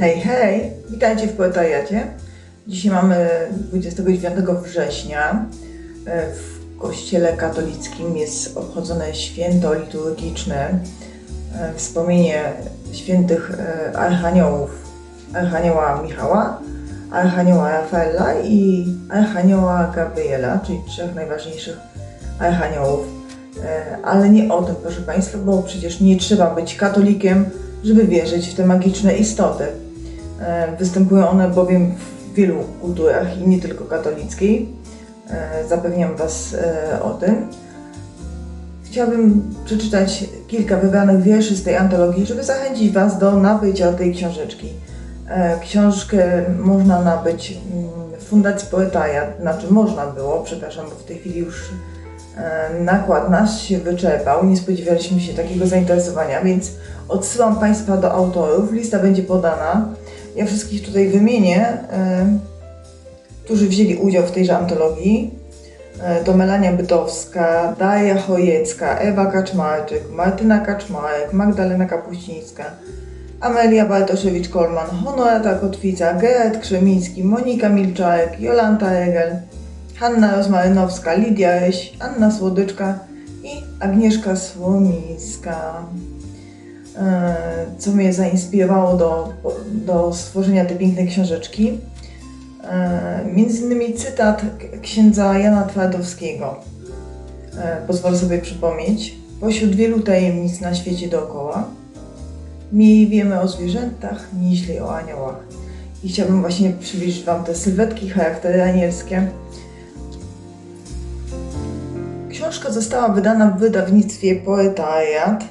Hej, hej! Witajcie w Poetariacie. Dzisiaj mamy 29 września. E, W kościele katolickim jest obchodzone święto liturgiczne, e, wspomnienie świętych e, archaniołów, archanioła Michała, archanioła Rafaela i archanioła Gabriela, czyli trzech najważniejszych archaniołów. Ale nie o tym, proszę Państwa, bo przecież nie trzeba być katolikiem, żeby wierzyć w te magiczne istoty. E, Występują one bowiem w wielu kulturach i nie tylko katolickiej. E, Zapewniam Was e, o tym. Chciałabym przeczytać kilka wybranych wierszy z tej antologii, żeby zachęcić Was do nabycia tej książeczki. Książkę można nabyć mm, w Fundacji Poetaja, znaczy można było, przepraszam, bo w tej chwili już nakład nasz się wyczerpał, nie spodziewaliśmy się takiego zainteresowania, więc odsyłam Państwa do autorów, lista będzie podana. Ja wszystkich tutaj wymienię, e, którzy wzięli udział w tejże antologii. E, To Melania Bytowska, Daria Chojecka, Ewa Kaczmarczyk, Martyna Kaczmarek, Magdalena Kapuścińska, Amelia Bartoszewicz-Kolman, Honorata Kotwica, Gerard Krzemiński, Monika Milczarek, Jolanta Regel, Hanna Rozmarynowska, Lidia Ryś, Anna Słodyczka i Agnieszka Słomińska. E, Co mnie zainspirowało do, do stworzenia tej pięknej książeczki. E, Między innymi cytat księdza Jana Twardowskiego. E, Pozwolę sobie przypomnieć. Pośród wielu tajemnic na świecie dookoła, mniej wiemy o zwierzętach, niźli o aniołach. I chciałabym właśnie przybliżyć Wam te sylwetki, charaktery anielskie. Książka została wydana w wydawnictwie Poetariat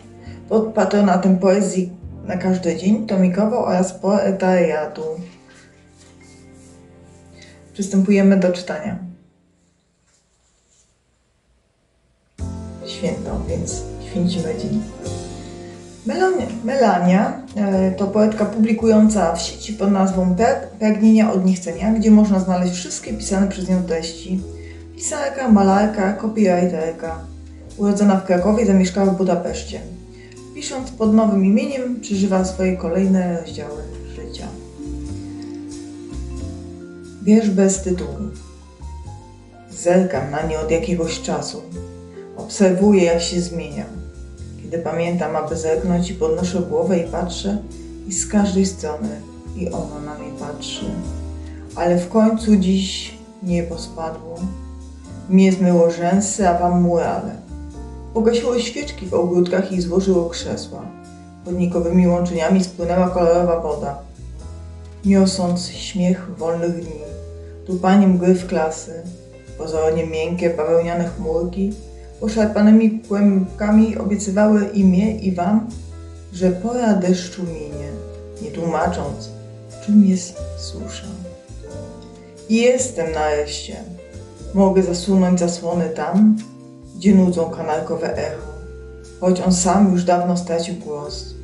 pod patronatem poezji na każdy dzień, tomikowo oraz poetariatu. Przystępujemy do czytania. Święto, więc święcimy dzień. Melania, Melania e, to poetka publikująca w sieci pod nazwą Pra- Pragnienia od Niechcenia, gdzie można znaleźć wszystkie pisane przez nią treści. Pisarka, malarka, copywriterka. Urodzona w Krakowie, zamieszkała w Budapeszcie. Pisząc pod nowym imieniem, przeżywa swoje kolejne rozdziały życia. Wiersz bez tytułu. Zerkam na nie od jakiegoś czasu. Obserwuję, jak się zmienia. Kiedy pamiętam, aby zerknąć i podnoszę głowę i patrzę, i z każdej strony i ono na mnie patrzy. Ale w końcu dziś niebo spadło. Mnie zmyło rzęsy, a wam murale. Pogasiło świeczki w ogródkach i złożyło krzesła. Chodnikowymi łączeniami spłynęła kolorowa woda. Niosąc śmiech wolnych dni, tupanie mgły w klasy, pozornie miękkie bawełniane chmurki, poszarpanymi kłębkami obiecywały i mnie, i wam, że pora deszczu minie, nie tłumacząc, czym jest susza. I jestem nareszcie. Mogę zasunąć zasłony tam, gdzie nudzą kanarkowe echo, choć on sam już dawno stracił głos.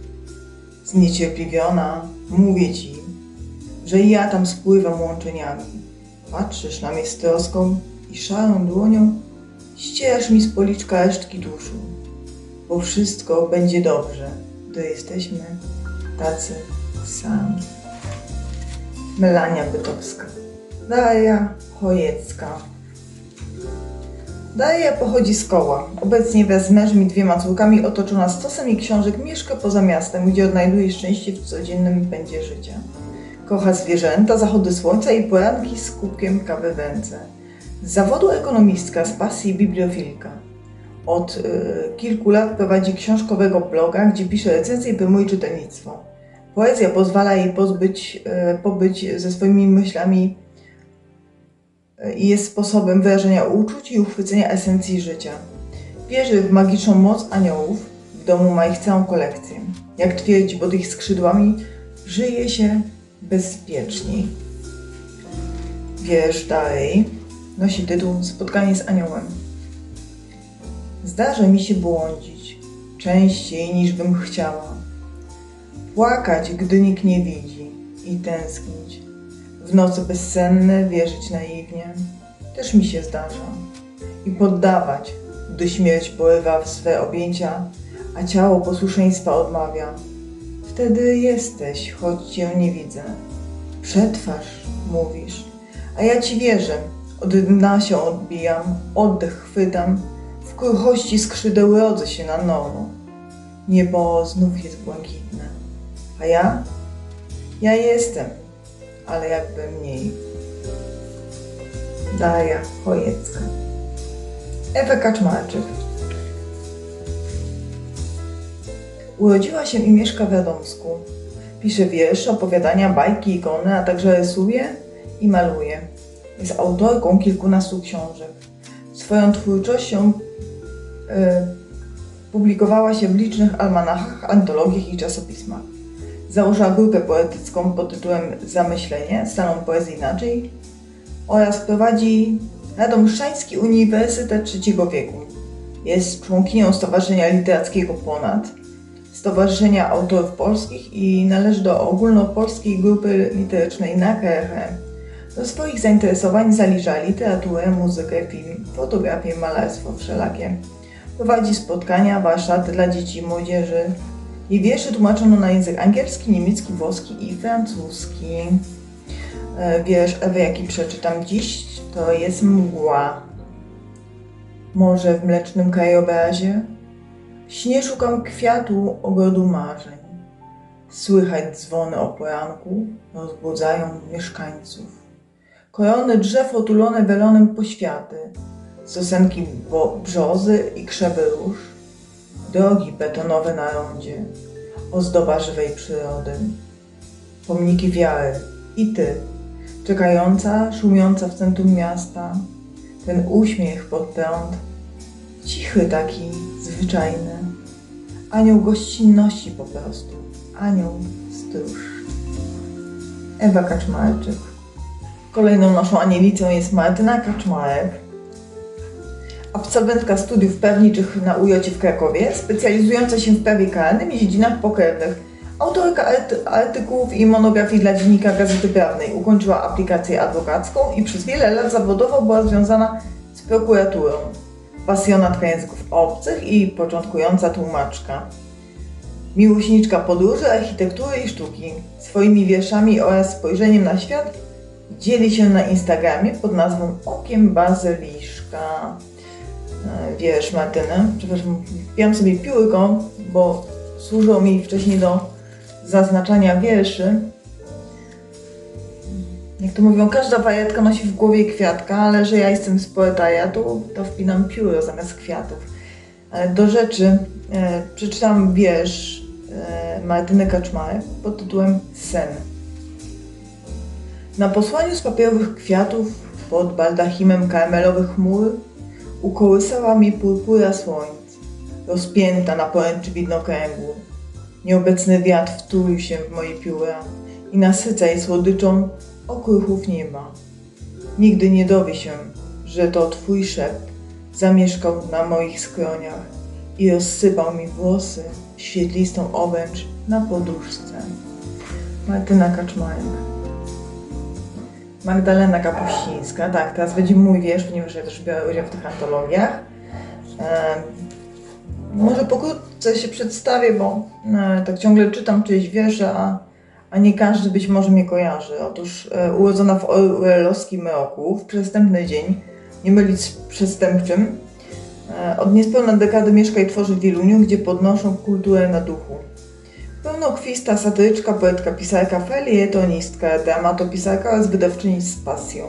Zniecierpliwiona mówię ci, że i ja tam spływam łączeniami. Patrzysz na mnie z troską i szarą dłonią ścierasz mi z policzka resztki duszu, bo wszystko będzie dobrze, gdy jesteśmy tacy sami. Melania Bytowska Daria Chojecka Daria pochodzi z koła. Obecnie wraz z mężem i dwiema córkami otoczona stosem i książek mieszka poza miastem, gdzie odnajduje szczęście w codziennym pędzie życia. Kocha zwierzęta, zachody słońca i poranki z kubkiem kawy w ręce. Z zawodu ekonomistka, z pasji bibliofilka. Od y, kilku lat prowadzi książkowego bloga, gdzie pisze recenzje i promuje czytelnictwo. Poezja pozwala jej pozbyć, y, pobyć ze swoimi myślami i jest sposobem wyrażenia uczuć i uchwycenia esencji życia. Wierzy w magiczną moc aniołów, w domu ma ich całą kolekcję. Jak twierdzi pod ich skrzydłami, żyje się bezpieczniej. Wiersz dalej nosi tytuł Spotkanie z aniołem. Zdarza mi się błądzić, częściej niż bym chciała. Płakać, gdy nikt nie widzi i tęsknić. W nocy bezsenne wierzyć naiwnie, też mi się zdarza. I poddawać, gdy śmierć porywa w swe objęcia, a ciało posłuszeństwa odmawia. Wtedy jesteś, choć cię nie widzę. Przetrwasz, mówisz, a ja ci wierzę. Od dna się odbijam, oddech chwytam, w kruchości skrzydeł rodzę się na nowo. Niebo znów jest błękitne, a ja? Ja jestem, ale jakby mniej. Daria Chojecka Ewa Kaczmarczyk Urodziła się i mieszka w Radomsku. Pisze wiersze, opowiadania, bajki, ikony, a także rysuje i maluje. Jest autorką kilkunastu książek. Swoją twórczością y, publikowała się w licznych almanachach, antologiach i czasopismach. Założyła grupę poetycką pod tytułem Zamyślenie, Salon Poezji Inaczej oraz prowadzi Radomszczański Uniwersytet Trzeciego Wieku. Jest członkinią Stowarzyszenia Literackiego Ponad, Stowarzyszenia Autorów Polskich i należy do ogólnopolskiej grupy literycznej na KRM. Do swoich zainteresowań zalicza literaturę, muzykę, film, fotografię, malarstwo wszelakie. Prowadzi spotkania, warsztaty dla dzieci i młodzieży. Jej wiersze tłumaczono na język angielski, niemiecki, włoski i francuski. E, wiersz Ewy, jaki przeczytam dziś, to jest mgła. Może w mlecznym krajobrazie? Śnie szukam kwiatu ogrodu marzeń. Słychać dzwony o poranku rozbudzają mieszkańców. Korony drzew otulone welonem poświaty, sosenki brzozy i krzewy róż, drogi betonowe na rondzie, ozdoba żywej przyrody, pomniki wiary i ty, czekająca, szumiąca w centrum miasta, ten uśmiech pod prąd, cichy taki, zwyczajny, anioł gościnności po prostu, anioł stróż. Ewa Kaczmarczyk. Kolejną naszą anielicą jest Martyna Kaczmarek, absolwentka studiów prawniczych na UJ w Krakowie, specjalizująca się w prawie karnym i dziedzinach pokrewnych Autorka artykułów i monografii dla dziennika Gazety Prawnej. Ukończyła aplikację adwokacką i przez wiele lat zawodowo była związana z prokuraturą. Pasjonatka języków obcych i początkująca tłumaczka. Miłośniczka podróży, architektury i sztuki. Swoimi wierszami oraz spojrzeniem na świat dzieli się na Instagramie pod nazwą Okiem Bazyliszka. E, wiersz Martyny. Przepraszam, wpiłam sobie piórko, bo służyło mi wcześniej do zaznaczania wierszy. Jak to mówią, każda wariatka nosi w głowie kwiatka, ale że ja jestem z poetariatu, to wpinam pióro zamiast kwiatów. Ale do rzeczy e, przeczytam wiersz e, Martyny Kaczmarek pod tytułem Sen. Na posłaniu z papierowych kwiatów pod baldachimem karmelowych chmur ukołysała mi purpura słońc, rozpięta na poręczy widnokręgu. Nieobecny wiatr wtulił się w moje pióra i nasyca je słodyczą okruchów nieba. Nigdy nie dowie się, że to Twój szept zamieszkał na moich skroniach i rozsypał mi włosy świetlistą obęcz na poduszce. Martyna Kaczmarek. Magdalena Kapuścińska. Tak, teraz będzie mój wiersz, ponieważ ja też biorę udział w tych antologiach. Może pokrótce się przedstawię, bo e, tak ciągle czytam czyjeś wiersze, a, a nie każdy być może mnie kojarzy. Otóż e, urodzona w orwellowskim roku, w przestępny dzień, nie mylić z przestępczym, e, od niespełna dekady mieszka i tworzy w Wieluniu, gdzie podnoszą kulturę na duchu. Pełnokwista satyryczka, poetka, pisarka, felietonistka, dramatopisarka oraz wydawczyni z pasją.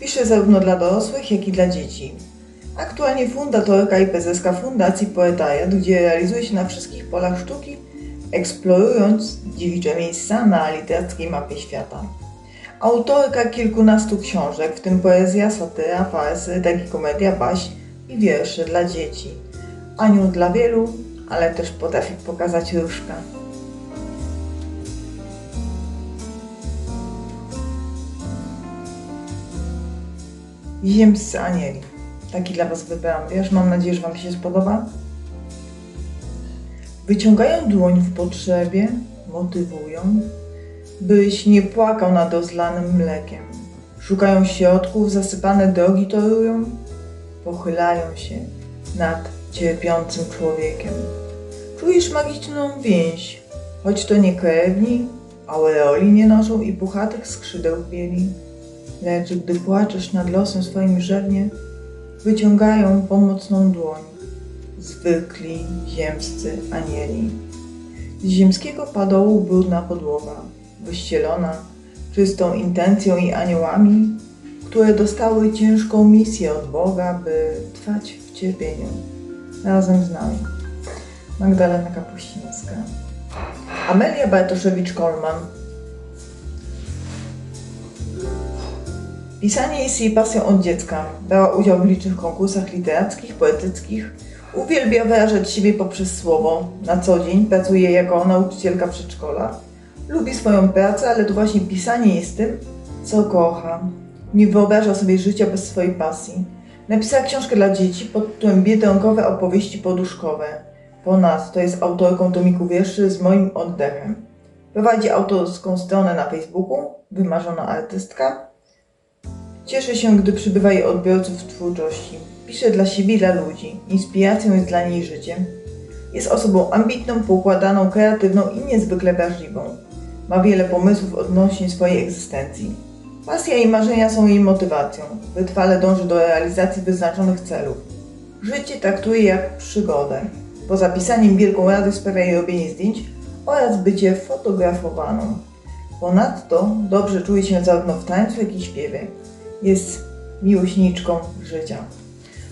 Pisze zarówno dla dorosłych, jak i dla dzieci. Aktualnie fundatorka i prezeska Fundacji Poetariat, gdzie realizuje się na wszystkich polach sztuki, eksplorując dziewicze miejsca na literackiej mapie świata. Autorka kilkunastu książek, w tym poezja, satyra, farsy, tragikomedia, baś i wiersze dla dzieci. Anioł dla wielu, ale też potrafi pokazać różkę. Ziemscy anieli. Taki dla Was wybrałam wiersz. Mam nadzieję, że Wam się spodoba. Wyciągają dłoń w potrzebie, motywują, byś nie płakał nad rozlanym mlekiem. Szukają środków, zasypane drogi torują, pochylają się nad cierpiącym człowiekiem. Czujesz magiczną więź, Choć to nie krewni, aureoli nie noszą i puchatych skrzydeł bieli. Lecz gdy płaczesz nad losem swoim żernie, wyciągają pomocną dłoń. Zwykli, ziemscy anieli. Z ziemskiego padołu brudna podłoga, wyścielona czystą intencją i aniołami, które dostały ciężką misję od Boga, by trwać w cierpieniu razem z nami. Magdalena Kapuścińska. Amelia Bartoszewicz-Kolman. Pisanie jest jej pasją od dziecka. Brała udział w licznych konkursach literackich, poetyckich. Uwielbia wyrażać siebie poprzez słowo. Na co dzień pracuje jako nauczycielka przedszkola. Lubi swoją pracę, ale to właśnie pisanie jest tym, co kocha. Nie wyobraża sobie życia bez swojej pasji. Napisała książkę dla dzieci pod tytułem Biedronkowe opowieści poduszkowe. Ponadto jest autorką tomiku wierszy z moim oddechem. Prowadzi autorską stronę na Facebooku, wymarzona artystka. Cieszy się, gdy przybywa jej odbiorców twórczości. Pisze dla siebie i dla ludzi. Inspiracją jest dla niej życie. Jest osobą ambitną, poukładaną, kreatywną i niezwykle wrażliwą. Ma wiele pomysłów odnośnie swojej egzystencji. Pasja i marzenia są jej motywacją. Wytrwale dąży do realizacji wyznaczonych celów. Życie traktuje jak przygodę. Poza pisaniem wielką radość sprawia jej robienie zdjęć oraz bycie fotografowaną. Ponadto dobrze czuje się zarówno w tańcu, jak i śpiewie. Jest miłośniczką życia.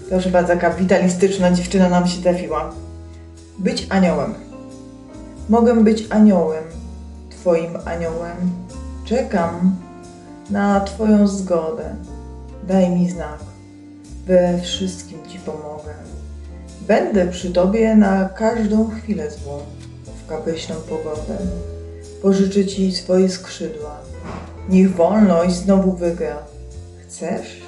Proszę bardzo, jaka witalistyczna dziewczyna nam się trafiła. Być aniołem. Mogę być aniołem, Twoim aniołem. Czekam na Twoją zgodę. Daj mi znak. We wszystkim Ci pomogę. Będę przy Tobie na każdą chwilę złą, w kapryśną pogodę. Pożyczę Ci swoje skrzydła. Niech wolność znowu wygra. Chcesz?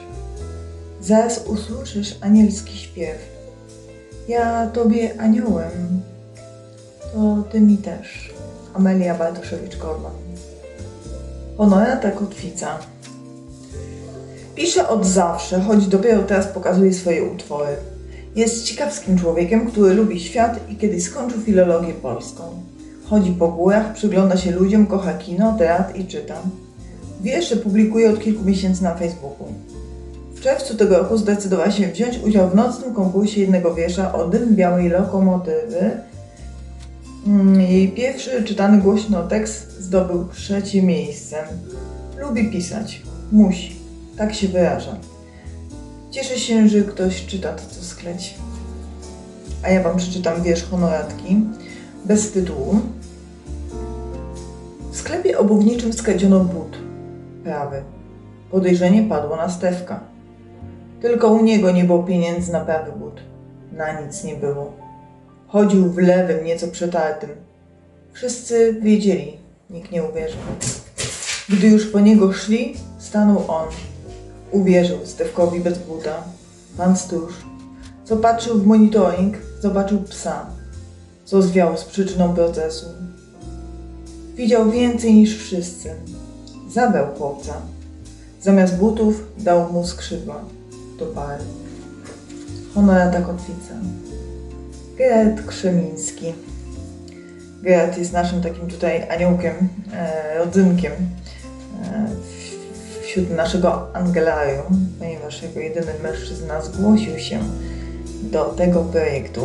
Zaraz usłyszysz anielski śpiew. Ja Tobie aniołem, to Ty mi też. Amelia Bartoszewicz-Korban. Honorata Kotwica. Pisze od zawsze, choć dopiero teraz pokazuje swoje utwory. Jest ciekawskim człowiekiem, który lubi świat i kiedyś skończył filologię polską. Chodzi po górach, przygląda się ludziom, kocha kino, teatr i czyta. Wiersze publikuje od kilku miesięcy na Facebooku. W czerwcu tego roku zdecydowała się wziąć udział w nocnym konkursie jednego wiersza o dym białej lokomotywy. Mm, Jej pierwszy czytany głośno tekst zdobył trzecie miejsce. Lubi pisać. Musi. Tak się wyraża. Cieszę się, że ktoś czyta to, co skleci. A ja Wam przeczytam wiersz honoratki bez tytułu. W sklepie obuwniczym skradziono but. Prawy. Podejrzenie padło na Stefka. Tylko u niego nie było pieniędzy na prawy but. Na nic nie było. Chodził w lewym, nieco przetartym. Wszyscy wiedzieli, nikt nie uwierzył. Gdy już po niego szli, stanął on. Uwierzył Stefkowi bez buta. Pan stróż, co patrzył w monitoring, zobaczył psa, co zwiał z przyczyną procesu. Widział więcej niż wszyscy. Zabrał chłopca. Zamiast butów dał mu skrzydła do pary. Honorata Kotwica. Gerard Krzemiński. Gerard jest naszym takim tutaj aniołkiem, e, rodzynkiem e, wśród naszego angelarium, ponieważ jako jedyny mężczyzna zgłosił się do tego projektu,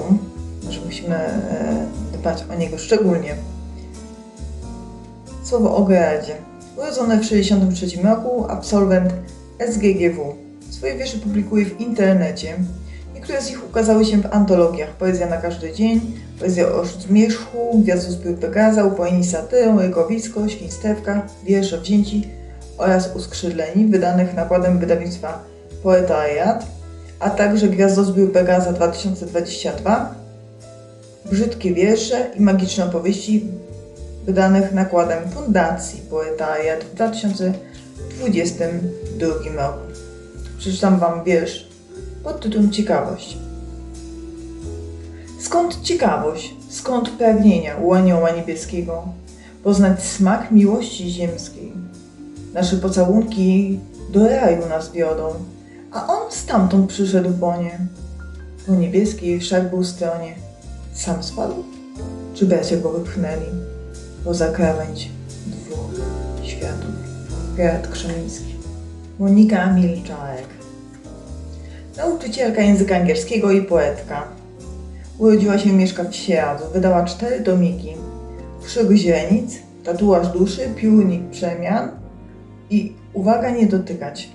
że musimy e, dbać o niego szczególnie. Słowo o Gerardzie. Urodzony w 1963 roku, absolwent SGGW. Swoje wiersze publikuje w internecie. Niektóre z nich ukazały się w antologiach Poezja na każdy dzień, Poezja o zmierzchu, Gwiazdozbiór Pegaza, Upojeni satyrą, Rykowisko, Świństewka, Wiersze wzięci oraz Uskrzydleni, wydanych nakładem wydawnictwa Poetariat, a także Gwiazdozbiór Pegaza 2022, Brzydkie wiersze i magiczne opowieści wydanych nakładem Fundacji Poetariat w 2022 roku. Przeczytam Wam wiersz pod tytułem Ciekawość. Skąd ciekawość, skąd pragnienia u anioła niebieskiego poznać smak miłości ziemskiej? Nasze pocałunki do raju nas wiodą, a on stamtąd przyszedł po nie. Po niebieskiej wszak był stronie. Sam spadł? Czy bracia go wypchnęli? poza krawędź dwóch światów. Gerard Krzemiński. Monika Milczarek. Nauczycielka języka angielskiego i poetka. Urodziła się mieszka w Sieradzu. Wydała cztery tomiki. Krzyk źrenic, tatuaż duszy, piórnik przemian i uwaga nie dotykać.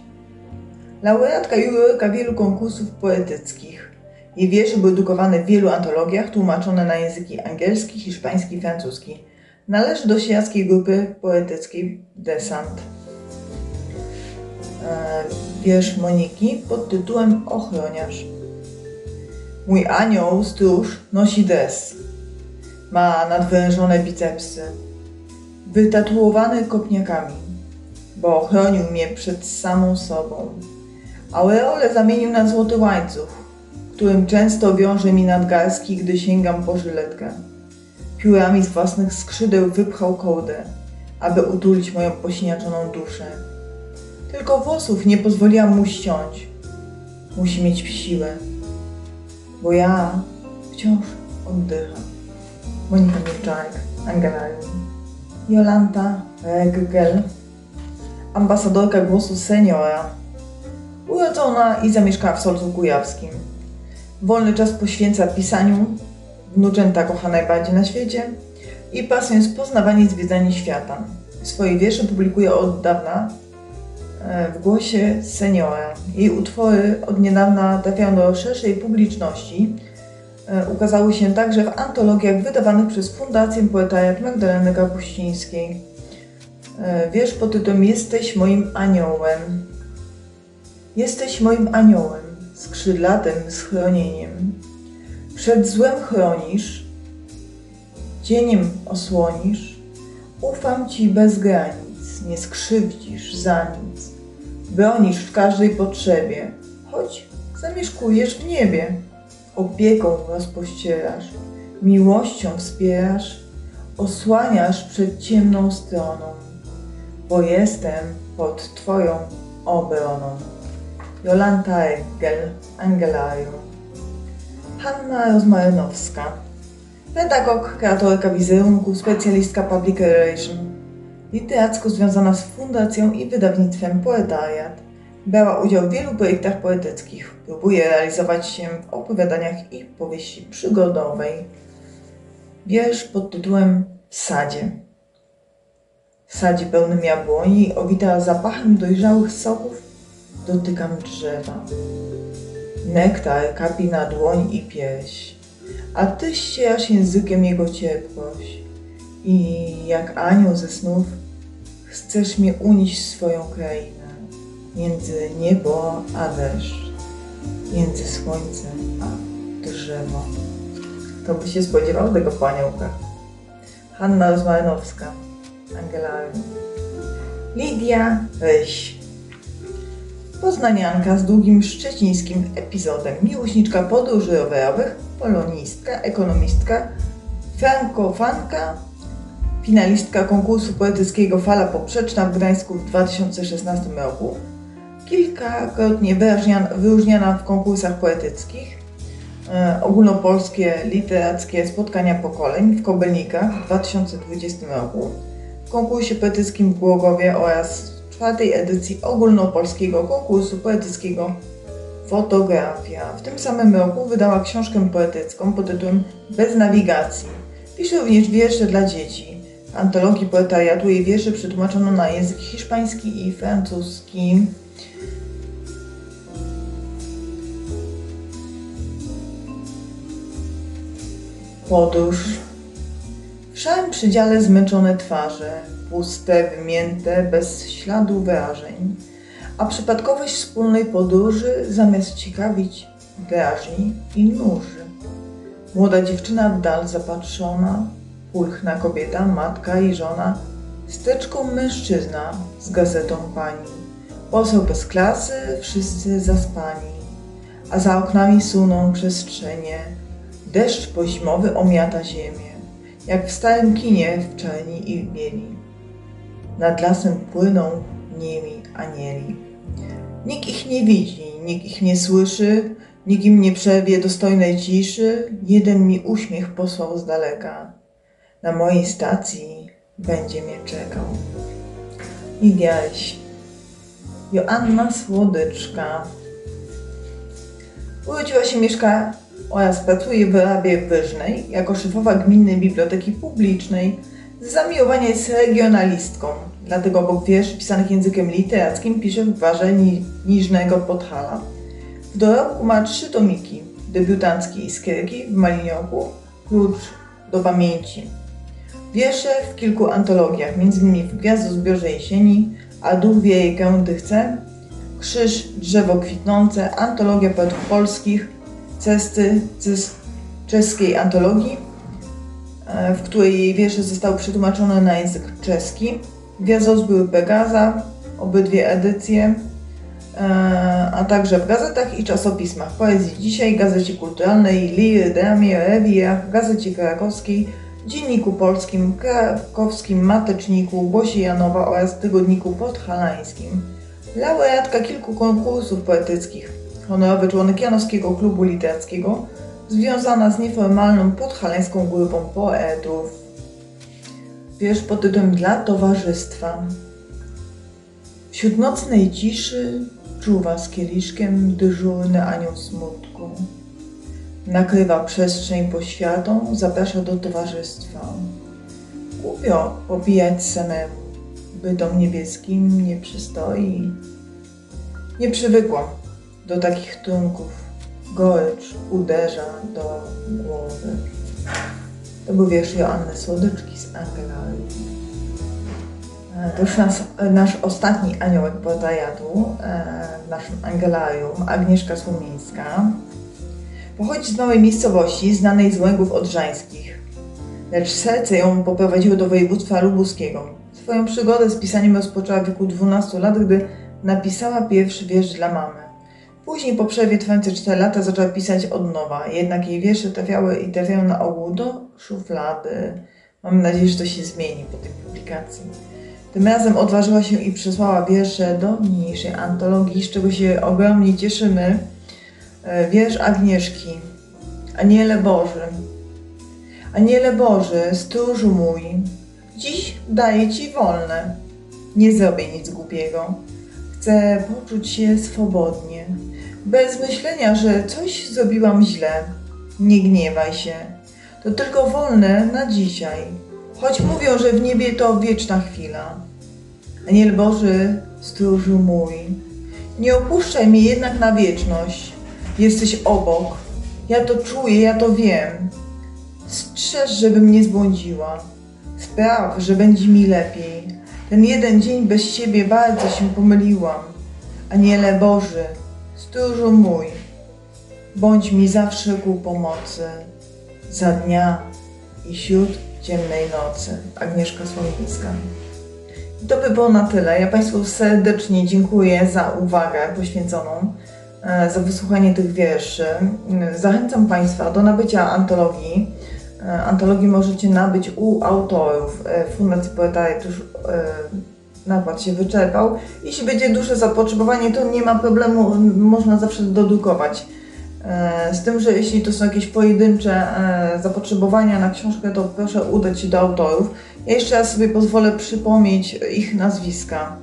Laureatka jurorka wielu konkursów poetyckich. Jej wiersze były drukowane w wielu antologiach, tłumaczone na języki angielski, hiszpański francuski. Należy do sieradzkiej grupy poetyckiej Desant. E, wiersz Moniki pod tytułem Ochroniarz. Mój anioł stróż nosi des. Ma nadwyrężone bicepsy, wytatuowany kopniakami, bo chronił mnie przed samą sobą. Aureole zamienił na złoty łańcuch, którym często wiąże mi nadgarstki, gdy sięgam po żyletkę. Piórami z własnych skrzydeł wypchał kołdę, aby utulić moją posiniaczoną duszę. Tylko włosów nie pozwoliłam mu ściąć. Musi mieć siłę, bo ja wciąż oddycham. Monika Milczarek, Angelarium. Jolanta Reggel, ambasadorka głosu seniora. Urodzona i zamieszkała w Solcu Kujawskim. Wolny czas poświęca pisaniu, wnuczęta kocha najbardziej na świecie i pasją jest poznawanie i zwiedzanie świata. Swoje wiersze publikuje od dawna e, w głosie seniora. Jej utwory od niedawna trafiają do szerszej publiczności. E, ukazały się także w antologiach wydawanych przez Fundację Poetariat Magdaleny Kapuścińskiej. E, wiersz pod tytułem Jesteś moim aniołem. Jesteś moim aniołem, skrzydlatym schronieniem. Przed złem chronisz, cieniem osłonisz. Ufam Ci bez granic, nie skrzywdzisz za nic. Bronisz w każdej potrzebie, choć zamieszkujesz w niebie. Opieką rozpościerasz, miłością wspierasz, osłaniasz przed ciemną stroną, bo jestem pod Twoją obroną. Jolanta Eggel, Angelarium. Hanna Rozmarynowska, pedagog, kreatorka wizerunku, specjalistka public relation, literacko związana z fundacją i wydawnictwem Poetariat. Brała udział w wielu projektach poetyckich. Próbuje realizować się w opowiadaniach i powieści przygodowej. Wiersz pod tytułem sadzie. W sadzie pełnym jabłoni, owita zapachem dojrzałych soków, dotykam drzewa. Nektar kapi na dłoń i pierś, a ty ścierasz językiem jego ciepłość. I jak anioł ze snów, chcesz mnie unieść swoją krainę, między niebo a deszcz, między słońce a drzewo. To by się spodziewał tego po aniołkach. Hanna Rozmarynowska, Angelarium. Lidia Ryś. Poznanianka z długim szczecińskim epizodem. Miłośniczka podróży rowerowych, polonistka, ekonomistka, frankofanka, finalistka konkursu poetyckiego Fala Poprzeczna w Gdańsku w 2016 roku. Kilkakrotnie wyróżniana w konkursach poetyckich. E, ogólnopolskie literackie spotkania pokoleń w Kobelnikach w 2020 roku. W konkursie poetyckim w Głogowie oraz czwartej edycji ogólnopolskiego konkursu poetyckiego Fotografia. W tym samym roku wydała książkę poetycką pod tytułem Bez nawigacji. Pisze również wiersze dla dzieci. W antologii poetariatu jej wiersze przetłumaczono na język hiszpański i francuski. Podróż. W szarym przydziale zmęczone twarze, puste, wymięte, bez śladu wrażeń, a przypadkowość wspólnej podróży zamiast ciekawić drażni i nuży. Młoda dziewczyna w dal zapatrzona, pulchna kobieta, matka i żona, steczką mężczyzna z gazetą pani, poseł bez klasy, wszyscy zaspani, a za oknami suną przestrzenie, deszcz pozimowy omiata ziemię, jak w starym kinie w czerni i bieli nad lasem płyną niemi anieli. Nikt ich nie widzi, nikt ich nie słyszy, nikt im nie przerwie dostojnej ciszy, jeden mi uśmiech posłał z daleka. Na mojej stacji będzie mnie czekał. I wieś. Joanna Słodyczka. Urodziła się mieszka oraz pracuje w Rabie Wyżnej jako szefowa Gminnej Biblioteki Publicznej. Z zamiłowania jest regionalistką, dlatego obok wierszy pisanych językiem literackim pisze w barze Ni Niżnego Podhala. W dorobku ma trzy tomiki, debiutancki Iskierki w Malinioku, Klucz do pamięci. Wiersze w kilku antologiach, m.in. w Gwiazdozbiorze Jesieni, A duch wieje gędy chce, Krzyż, drzewo kwitnące, antologia poetów polskich, cesty z czeskiej antologii, e, w której jej wiersze zostały przetłumaczone na język czeski, Gwiazdozbiór Pegaza, obydwie edycje, e, a także w gazetach i czasopismach. Poezji Dzisiaj, Gazecie Kulturalnej, Liry, Dramie, Rewijach, Gazecie Krakowskiej, Dzienniku Polskim, Krakowskim Mateczniku, Głosie Janowa oraz Tygodniku Podhalańskim. Laureatka kilku konkursów poetyckich, honorowy członek Janowskiego Klubu Literackiego, związana z nieformalną podhalańską grupą poetów. Wiersz pod tytułem Dla Towarzystwa. Wśród nocnej ciszy czuwa z kieliszkiem dyżurny anioł smutku. Nakrywa przestrzeń poświatą, zaprasza do towarzystwa. Głupio popijać samemu, bytom niebieskim nie przystoi. Nie przywykłam do takich trunków. Gorycz uderza do głowy. To był wiersz Joanny Słodyczki z Angelarium. To już nas, nasz ostatni aniołek podajadu w naszym Angelarium, Agnieszka Słomińska. Pochodzi z małej miejscowości znanej z łęgów odrzańskich, lecz serce ją poprowadziło do województwa lubuskiego. Swoją przygodę z pisaniem rozpoczęła w wieku 12 lat, gdy napisała pierwszy wiersz dla mamy. Później po przerwie trwającej 4 lata zaczęła pisać od nowa, jednak jej wiersze trafiały i trafiają na ogół do szuflady. Mam nadzieję, że to się zmieni po tej publikacji. Tym razem odważyła się i przesłała wiersze do niniejszej antologii, z czego się ogromnie cieszymy. E, wiersz Agnieszki. Aniele Boży. Aniele Boży, stróżu mój, dziś daję Ci wolne. Nie zrobię nic głupiego. Chcę poczuć się swobodnie, bez myślenia, że coś zrobiłam źle. Nie gniewaj się. To tylko wolne na dzisiaj. Choć mówią, że w niebie to wieczna chwila. Aniel Boży, stróżu mój, nie opuszczaj mnie jednak na wieczność. Jesteś obok. Ja to czuję, ja to wiem. Strzeż, żebym nie zbłądziła. Spraw, że będzie mi lepiej. Ten jeden dzień bez Ciebie bardzo się pomyliłam. Aniele Boży, stróżu mój, bądź mi zawsze ku pomocy. Za dnia i wśród ciemnej nocy. Agnieszka Słowińska. To by było na tyle. Ja Państwu serdecznie dziękuję za uwagę poświęconą, e, za wysłuchanie tych wierszy. Zachęcam Państwa do nabycia antologii. E, antologii możecie nabyć u autorów. E, Fundacji Poeta już nakład się wyczerpał. Jeśli będzie duże zapotrzebowanie, to nie ma problemu, można zawsze dodrukować. Z tym, że jeśli to są jakieś pojedyncze zapotrzebowania na książkę, to proszę udać się do autorów. Ja jeszcze raz sobie pozwolę przypomnieć ich nazwiska.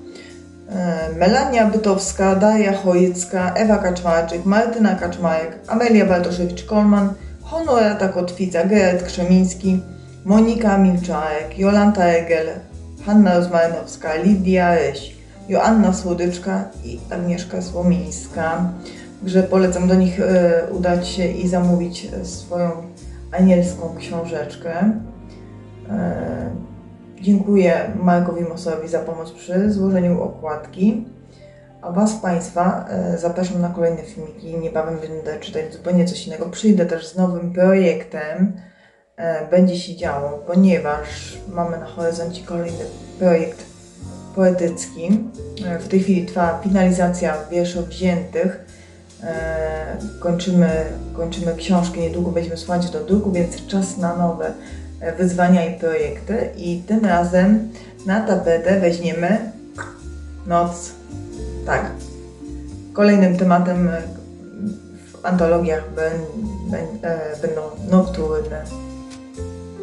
Melania Bytowska, Daria Chojecka, Ewa Kaczmarczyk, Martyna Kaczmarek, Amelia Bartoszewicz-Kolman, Honorata Kotwica, Gerard Krzemiński, Monika Milczarek, Jolanta Egel, Hanna Rozmarynowska, Lidia Ryś, Joanna Słodyczka i Agnieszka Słomińska. Także polecam do nich e, udać się i zamówić swoją anielską książeczkę. E, dziękuję Markowi Mosowi za pomoc przy złożeniu okładki. A Was Państwa e, zapraszam na kolejne filmiki. Niebawem będę czytać zupełnie coś innego. Przyjdę też z nowym projektem. E, będzie się działo, ponieważ mamy na horyzoncie kolejny projekt poetycki. W tej chwili trwa finalizacja wierszy wziętych. Kończymy, kończymy książkę, niedługo będziemy słuchać do druku, więc czas na nowe wyzwania i projekty i tym razem na tapetę weźmiemy noc. Tak. Kolejnym tematem w antologiach będą nocturny.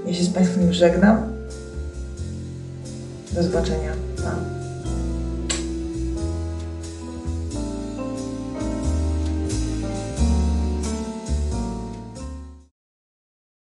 Ja się z Państwem żegnam Do zobaczenia. Pa.